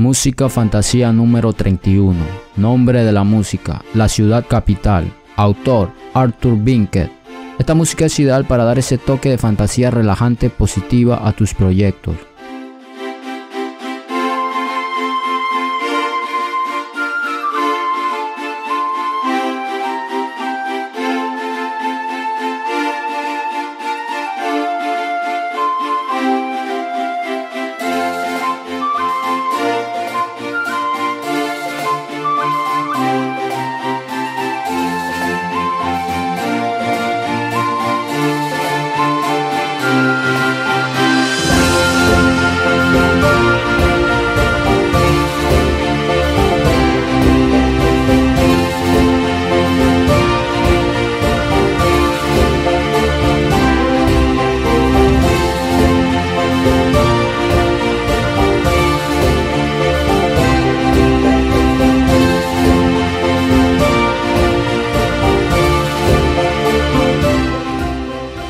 Música Fantasía número 31. Nombre de la música, La Ciudad Capital. Autor, Arthur Binkett. Esta música es ideal para dar ese toque de fantasía relajante positiva a tus proyectos.